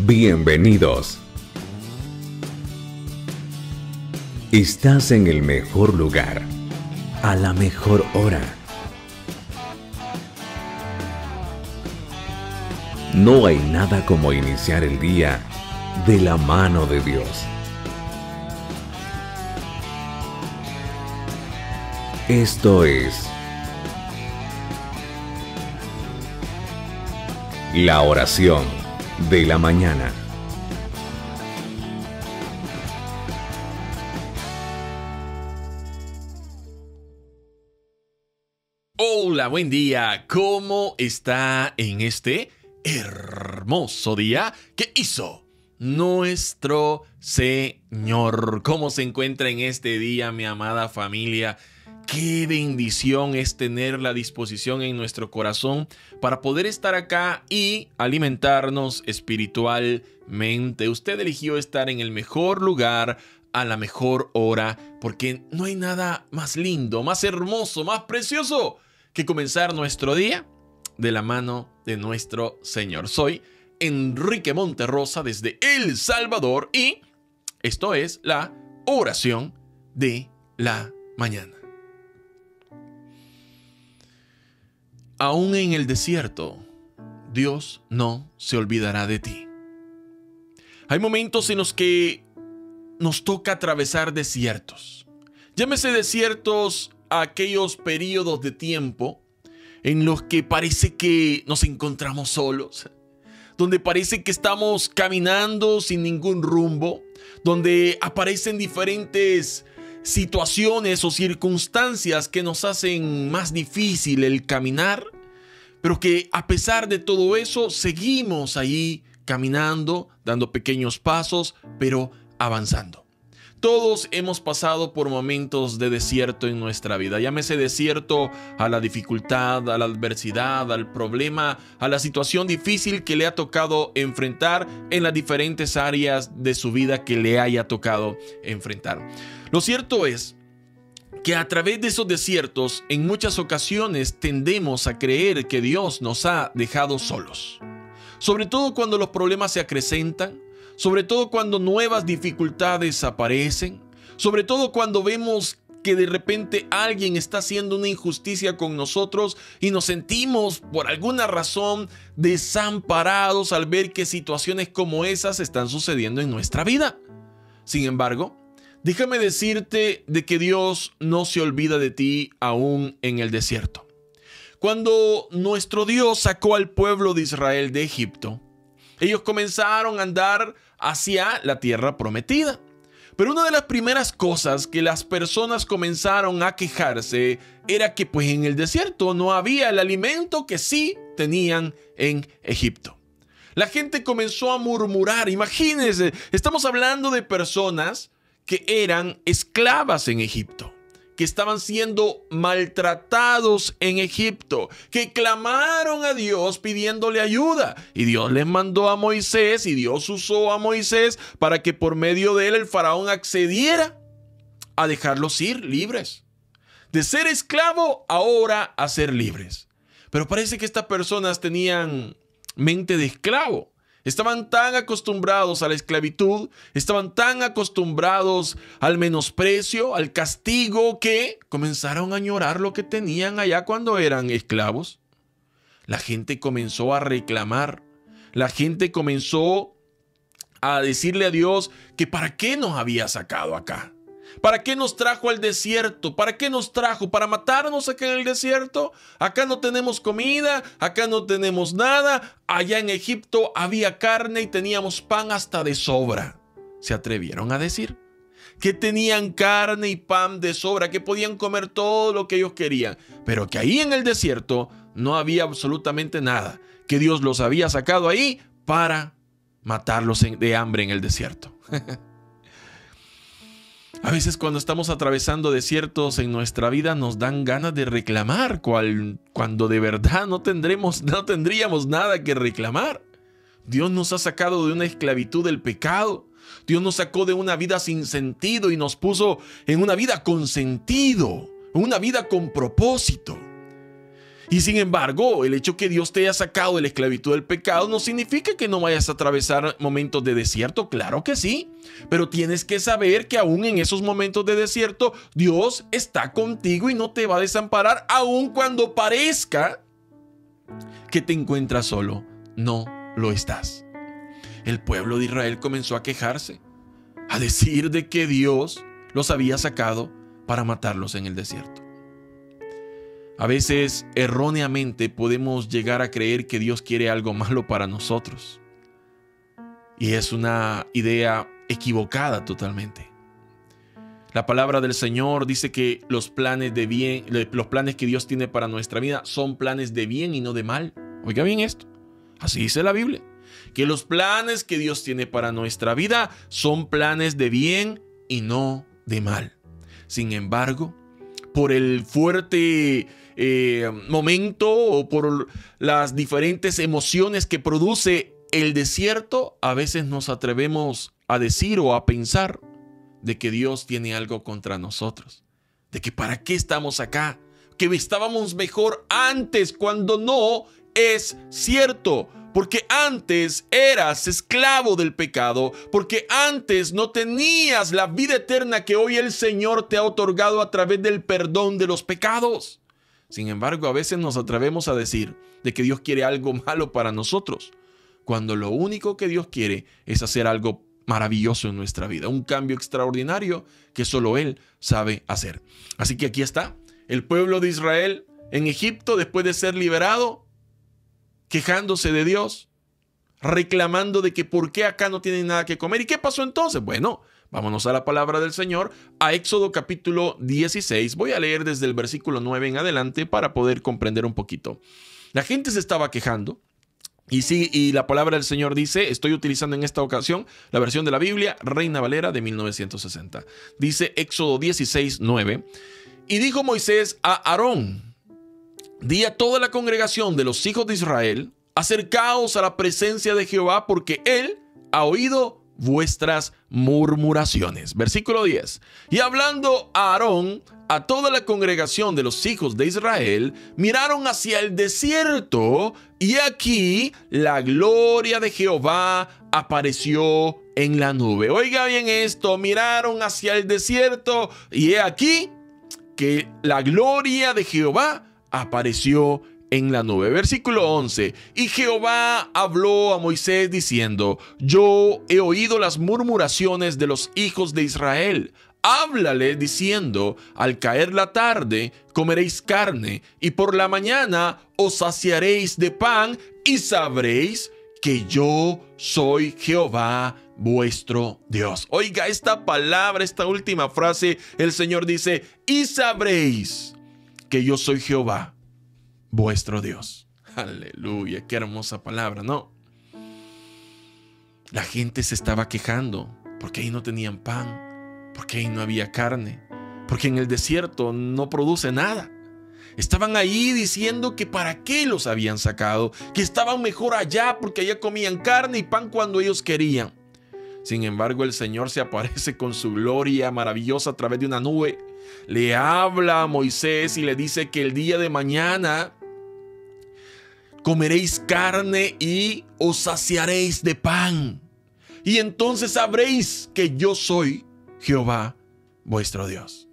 Bienvenidos. Estás en el mejor lugar, a la mejor hora. No hay nada como iniciar el día de la mano de Dios. Esto es la oración de la mañana. Hola, buen día. ¿Cómo está en este hermoso día que hizo nuestro Señor? ¿Cómo se encuentra en este día, mi amada familia? Qué bendición es tener la disposición en nuestro corazón para poder estar acá y alimentarnos espiritualmente. Usted eligió estar en el mejor lugar a la mejor hora porque no hay nada más lindo, más hermoso, más precioso que comenzar nuestro día de la mano de nuestro Señor. Soy Enrique Monterrosa desde El Salvador y esto es la oración de la mañana. Aún en el desierto, Dios no se olvidará de ti. Hay momentos en los que nos toca atravesar desiertos. Llámese desiertos a aquellos periodos de tiempo en los que parece que nos encontramos solos, donde parece que estamos caminando sin ningún rumbo, donde aparecen diferentes situaciones o circunstancias que nos hacen más difícil el caminar, pero que a pesar de todo eso seguimos ahí caminando, dando pequeños pasos, pero avanzando. Todos hemos pasado por momentos de desierto en nuestra vida. Llámese desierto a la dificultad, a la adversidad, al problema, a la situación difícil que le ha tocado enfrentar en las diferentes áreas de su vida que le haya tocado enfrentar. Lo cierto es que a través de esos desiertos en muchas ocasiones tendemos a creer que Dios nos ha dejado solos. Sobre todo cuando los problemas se acrecentan, sobre todo cuando nuevas dificultades aparecen, sobre todo cuando vemos que de repente alguien está haciendo una injusticia con nosotros y nos sentimos por alguna razón desamparados al ver que situaciones como esas están sucediendo en nuestra vida. Sin embargo, déjame decirte de que Dios no se olvida de ti aún en el desierto. Cuando nuestro Dios sacó al pueblo de Israel de Egipto, ellos comenzaron a andar hacia la tierra prometida. Pero una de las primeras cosas que las personas comenzaron a quejarse era que pues en el desierto no había el alimento que sí tenían en Egipto. La gente comenzó a murmurar, imagínense, estamos hablando de personas que eran esclavas en Egipto que estaban siendo maltratados en Egipto, que clamaron a Dios pidiéndole ayuda. Y Dios les mandó a Moisés y Dios usó a Moisés para que por medio de él el faraón accediera a dejarlos ir libres. De ser esclavo ahora a ser libres. Pero parece que estas personas tenían mente de esclavo. Estaban tan acostumbrados a la esclavitud, estaban tan acostumbrados al menosprecio, al castigo, que comenzaron a añorar lo que tenían allá cuando eran esclavos. La gente comenzó a reclamar, la gente comenzó a decirle a Dios que para qué nos había sacado acá. ¿Para qué nos trajo al desierto? ¿Para qué nos trajo? ¿Para matarnos acá en el desierto? Acá no tenemos comida, acá no tenemos nada. Allá en Egipto había carne y teníamos pan hasta de sobra. Se atrevieron a decir que tenían carne y pan de sobra, que podían comer todo lo que ellos querían, pero que ahí en el desierto no había absolutamente nada, que Dios los había sacado ahí para matarlos de hambre en el desierto. A veces cuando estamos atravesando desiertos en nuestra vida nos dan ganas de reclamar, cuando de verdad no, tendremos, no tendríamos nada que reclamar. Dios nos ha sacado de una esclavitud del pecado. Dios nos sacó de una vida sin sentido y nos puso en una vida con sentido, una vida con propósito. Y sin embargo, el hecho que Dios te haya sacado de la esclavitud del pecado no significa que no vayas a atravesar momentos de desierto, claro que sí, pero tienes que saber que aún en esos momentos de desierto Dios está contigo y no te va a desamparar, aun cuando parezca que te encuentras solo, no lo estás. El pueblo de Israel comenzó a quejarse, a decir de que Dios los había sacado para matarlos en el desierto. A veces erróneamente podemos llegar a creer que Dios quiere algo malo para nosotros. Y es una idea equivocada totalmente. La palabra del Señor dice que los planes de bien, los planes que Dios tiene para nuestra vida son planes de bien y no de mal. Oiga bien esto. Así dice la Biblia. Que los planes que Dios tiene para nuestra vida son planes de bien y no de mal. Sin embargo, por el fuerte eh, momento o por las diferentes emociones que produce el desierto, a veces nos atrevemos a decir o a pensar de que Dios tiene algo contra nosotros, de que para qué estamos acá, que estábamos mejor antes cuando no es cierto. Porque antes eras esclavo del pecado, porque antes no tenías la vida eterna que hoy el Señor te ha otorgado a través del perdón de los pecados. Sin embargo, a veces nos atrevemos a decir de que Dios quiere algo malo para nosotros, cuando lo único que Dios quiere es hacer algo maravilloso en nuestra vida, un cambio extraordinario que solo Él sabe hacer. Así que aquí está, el pueblo de Israel en Egipto, después de ser liberado, quejándose de Dios, reclamando de que por qué acá no tienen nada que comer. ¿Y qué pasó entonces? Bueno, Vámonos a la palabra del Señor, a Éxodo capítulo 16. Voy a leer desde el versículo 9 en adelante para poder comprender un poquito. La gente se estaba quejando. Y sí, y la palabra del Señor dice, estoy utilizando en esta ocasión la versión de la Biblia, Reina Valera de 1960. Dice Éxodo 16, 9. Y dijo Moisés a Aarón, di a toda la congregación de los hijos de Israel, acercaos a la presencia de Jehová, porque él ha oído vuestras murmuraciones. Versículo 10. Y hablando a Aarón, a toda la congregación de los hijos de Israel, miraron hacia el desierto y aquí la gloria de Jehová apareció en la nube. Oiga bien esto, miraron hacia el desierto y he aquí que la gloria de Jehová apareció en en la nube. Versículo 11. Y Jehová habló a Moisés diciendo, yo he oído las murmuraciones de los hijos de Israel. Háblale diciendo, al caer la tarde comeréis carne y por la mañana os saciaréis de pan y sabréis que yo soy Jehová vuestro Dios. Oiga esta palabra, esta última frase, el Señor dice, y sabréis que yo soy Jehová vuestro Dios. Aleluya, qué hermosa palabra, ¿no? La gente se estaba quejando porque ahí no tenían pan, porque ahí no había carne, porque en el desierto no produce nada. Estaban ahí diciendo que para qué los habían sacado, que estaban mejor allá porque allá comían carne y pan cuando ellos querían. Sin embargo, el Señor se aparece con su gloria maravillosa a través de una nube. Le habla a Moisés y le dice que el día de mañana comeréis carne y os saciaréis de pan. Y entonces sabréis que yo soy Jehová vuestro Dios.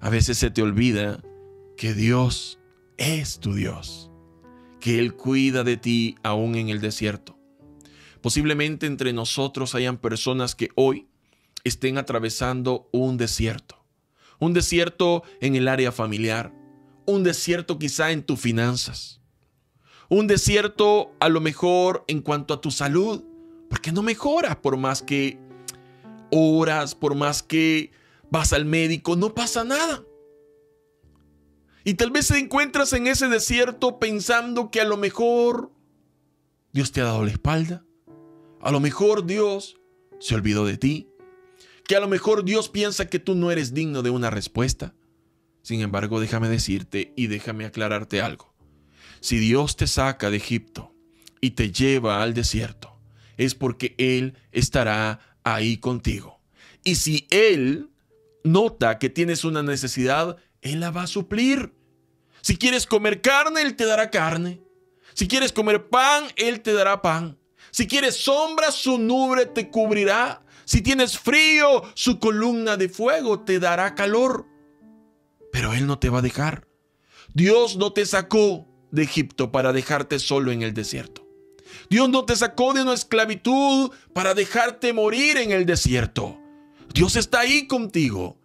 A veces se te olvida que Dios es tu Dios, que Él cuida de ti aún en el desierto. Posiblemente entre nosotros hayan personas que hoy estén atravesando un desierto. Un desierto en el área familiar, un desierto quizá en tus finanzas, un desierto a lo mejor en cuanto a tu salud, porque no mejoras por más que oras, por más que vas al médico, no pasa nada. Y tal vez te encuentras en ese desierto pensando que a lo mejor Dios te ha dado la espalda, a lo mejor Dios se olvidó de ti, que a lo mejor Dios piensa que tú no eres digno de una respuesta. Sin embargo, déjame decirte y déjame aclararte algo. Si Dios te saca de Egipto y te lleva al desierto, es porque Él estará ahí contigo. Y si Él nota que tienes una necesidad, Él la va a suplir. Si quieres comer carne, Él te dará carne. Si quieres comer pan, Él te dará pan. Si quieres sombra, su nube te cubrirá. Si tienes frío, su columna de fuego te dará calor. Pero Él no te va a dejar. Dios no te sacó de Egipto para dejarte solo en el desierto. Dios no te sacó de una esclavitud para dejarte morir en el desierto. Dios está ahí contigo.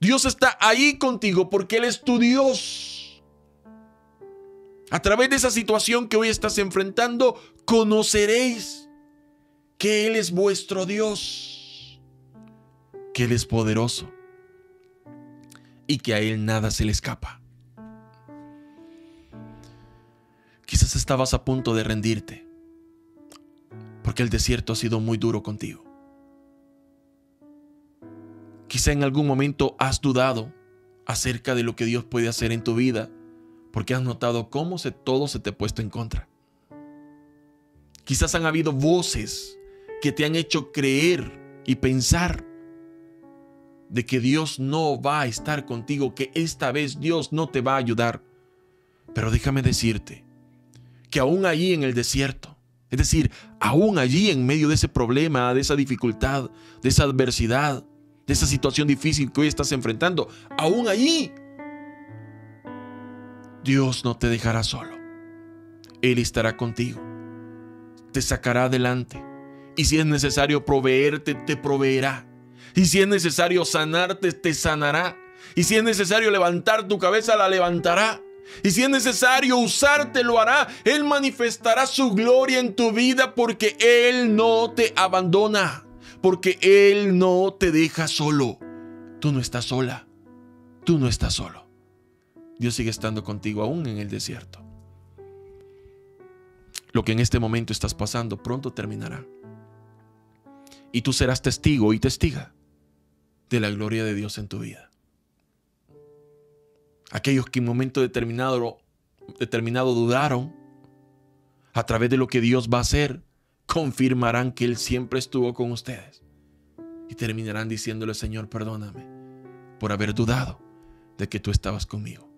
Dios está ahí contigo porque Él es tu Dios. A través de esa situación que hoy estás enfrentando, conoceréis que Él es vuestro Dios, que Él es poderoso y que a Él nada se le escapa. Estabas a punto de rendirte, porque el desierto ha sido muy duro contigo. Quizá en algún momento has dudado acerca de lo que Dios puede hacer en tu vida, porque has notado cómo se, todo se te ha puesto en contra. Quizás han habido voces que te han hecho creer y pensar de que Dios no va a estar contigo, que esta vez Dios no te va a ayudar. Pero déjame decirte que aún allí en el desierto, es decir, aún allí en medio de ese problema, de esa dificultad, de esa adversidad, de esa situación difícil que hoy estás enfrentando, aún allí, Dios no te dejará solo. Él estará contigo. Te sacará adelante. Y si es necesario proveerte, te proveerá. Y si es necesario sanarte, te sanará. Y si es necesario levantar tu cabeza, la levantará. Y si es necesario usarte, lo hará. Él manifestará su gloria en tu vida porque Él no te abandona. Porque Él no te deja solo. Tú no estás sola. Tú no estás solo. Dios sigue estando contigo aún en el desierto. Lo que en este momento estás pasando pronto terminará. Y tú serás testigo y testiga de la gloria de Dios en tu vida. Aquellos que en un momento determinado, dudaron, a través de lo que Dios va a hacer, confirmarán que Él siempre estuvo con ustedes. Y terminarán diciéndole, Señor, perdóname por haber dudado de que tú estabas conmigo.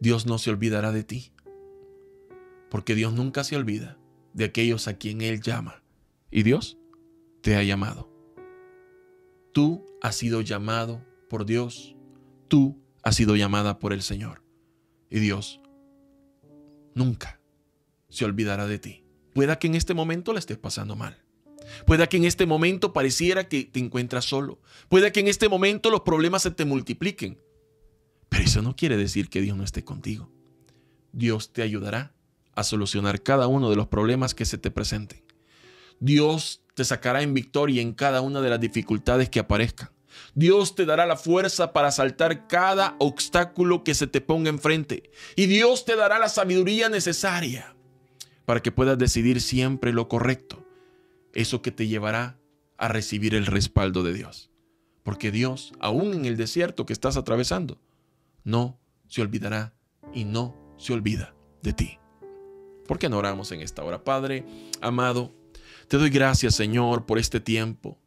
Dios no se olvidará de ti, porque Dios nunca se olvida de aquellos a quien Él llama. Y Dios te ha llamado. Tú has sido llamado por Dios. Tú has sido llamada por el Señor. Y Dios nunca se olvidará de ti. Pueda que en este momento la estés pasando mal. Pueda que en este momento pareciera que te encuentras solo. Pueda que en este momento los problemas se te multipliquen. Pero eso no quiere decir que Dios no esté contigo. Dios te ayudará a solucionar cada uno de los problemas que se te presenten. Dios te sacará en victoria en cada una de las dificultades que aparezcan. Dios te dará la fuerza para saltar cada obstáculo que se te ponga enfrente. Y Dios te dará la sabiduría necesaria para que puedas decidir siempre lo correcto. Eso que te llevará a recibir el respaldo de Dios. Porque Dios, aún en el desierto que estás atravesando, no se olvidará y no se olvida de ti. ¿Por qué no oramos en esta hora? Padre, amado, te doy gracias, Señor, por este tiempo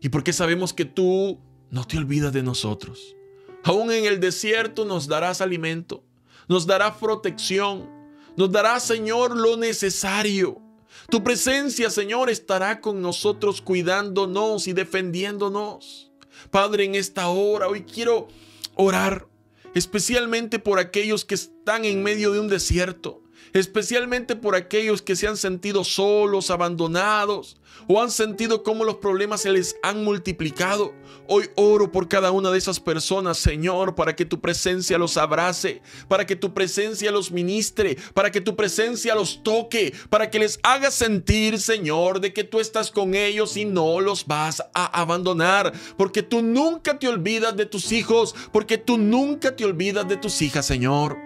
y porque sabemos que tú no te olvidas de nosotros. Aún en el desierto nos darás alimento, nos darás protección, nos darás, Señor, lo necesario. Tu presencia, Señor, estará con nosotros cuidándonos y defendiéndonos. Padre, en esta hora, hoy quiero orar especialmente por aquellos que están en medio de un desierto, especialmente por aquellos que se han sentido solos, abandonados o han sentido cómo los problemas se les han multiplicado. Hoy oro por cada una de esas personas, Señor, para que tu presencia los abrace, para que tu presencia los ministre, para que tu presencia los toque, para que les haga sentir, Señor, de que tú estás con ellos y no los vas a abandonar, porque tú nunca te olvidas de tus hijos, porque tú nunca te olvidas de tus hijas, Señor.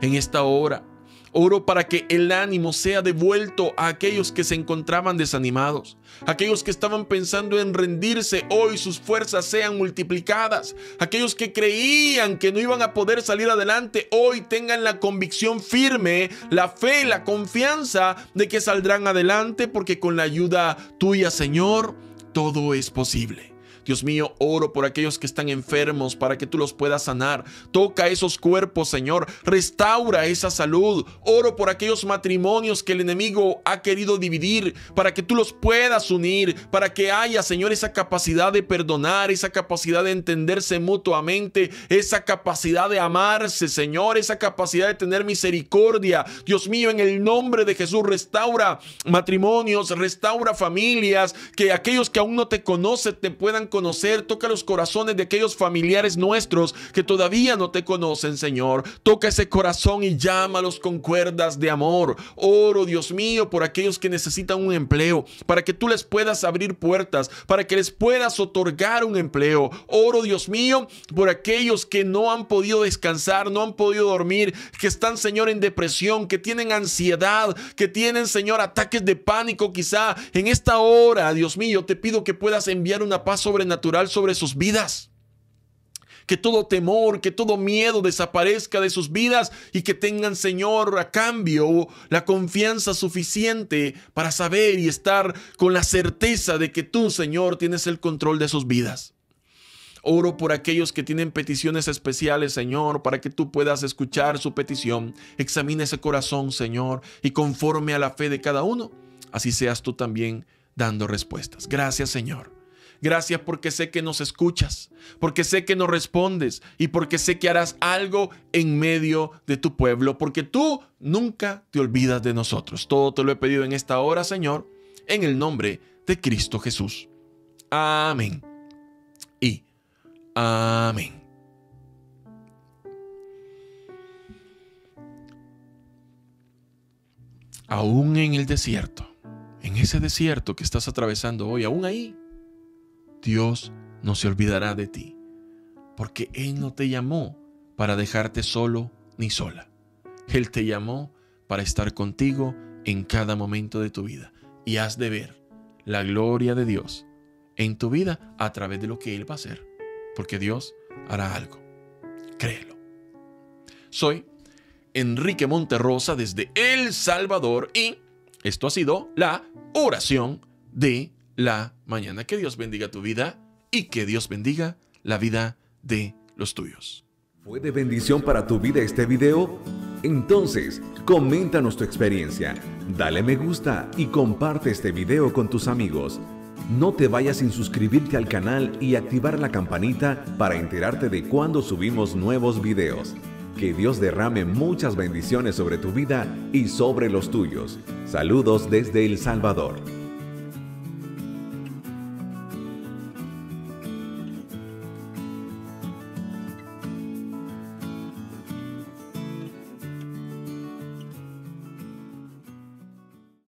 En esta hora, Oro para que el ánimo sea devuelto a aquellos que se encontraban desanimados, aquellos que estaban pensando en rendirse, hoy sus fuerzas sean multiplicadas, aquellos que creían que no iban a poder salir adelante, hoy tengan la convicción firme, la fe, la confianza de que saldrán adelante porque con la ayuda tuya, Señor, todo es posible. Dios mío, oro por aquellos que están enfermos para que tú los puedas sanar. Toca esos cuerpos, Señor. Restaura esa salud. Oro por aquellos matrimonios que el enemigo ha querido dividir para que tú los puedas unir, para que haya, Señor, esa capacidad de perdonar, esa capacidad de entenderse mutuamente, esa capacidad de amarse, Señor, esa capacidad de tener misericordia. Dios mío, en el nombre de Jesús, restaura matrimonios, restaura familias, que aquellos que aún no te conocen te puedan conocer. Toca los corazones de aquellos familiares nuestros que todavía no te conocen, Señor. Toca ese corazón y llámalos con cuerdas de amor. Oro, Dios mío, por aquellos que necesitan un empleo, para que tú les puedas abrir puertas, para que les puedas otorgar un empleo. Oro, Dios mío, por aquellos que no han podido descansar, no han podido dormir, que están, Señor, en depresión, que tienen ansiedad, que tienen, Señor, ataques de pánico quizá. En esta hora, Dios mío, te pido que puedas enviar una paz sobrenatural sobre sus vidas que todo temor, que todo miedo desaparezca de sus vidas y que tengan, Señor, a cambio la confianza suficiente para saber y estar con la certeza de que tú, Señor, tienes el control de sus vidas. Oro por aquellos que tienen peticiones especiales, Señor, para que tú puedas escuchar su petición. Examina ese corazón, Señor, y conforme a la fe de cada uno, así seas tú también dando respuestas. Gracias, Señor. Gracias porque sé que nos escuchas, porque sé que nos respondes y porque sé que harás algo en medio de tu pueblo, porque tú nunca te olvidas de nosotros. Todo te lo he pedido en esta hora, Señor, en el nombre de Cristo Jesús. Amén. Y amén. Aún en el desierto, en ese desierto que estás atravesando hoy, aún ahí, Dios no se olvidará de ti, porque Él no te llamó para dejarte solo ni sola. Él te llamó para estar contigo en cada momento de tu vida y has de ver la gloria de Dios en tu vida a través de lo que Él va a hacer, porque Dios hará algo. Créelo. Soy Enrique Monterrosa desde El Salvador y esto ha sido la oración de la mañana. Que Dios bendiga tu vida y que Dios bendiga la vida de los tuyos. ¿Fue de bendición para tu vida este video? Entonces, coméntanos tu experiencia, dale me gusta y comparte este video con tus amigos. No te vayas sin suscribirte al canal y activar la campanita para enterarte de cuando subimos nuevos videos. Que Dios derrame muchas bendiciones sobre tu vida y sobre los tuyos. Saludos desde El Salvador.